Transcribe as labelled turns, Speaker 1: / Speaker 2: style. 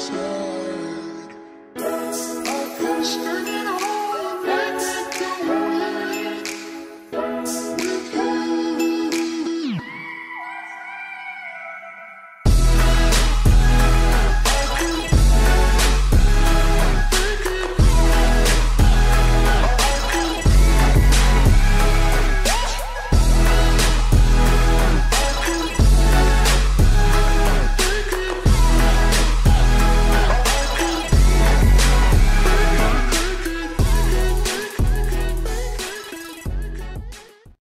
Speaker 1: Christmas.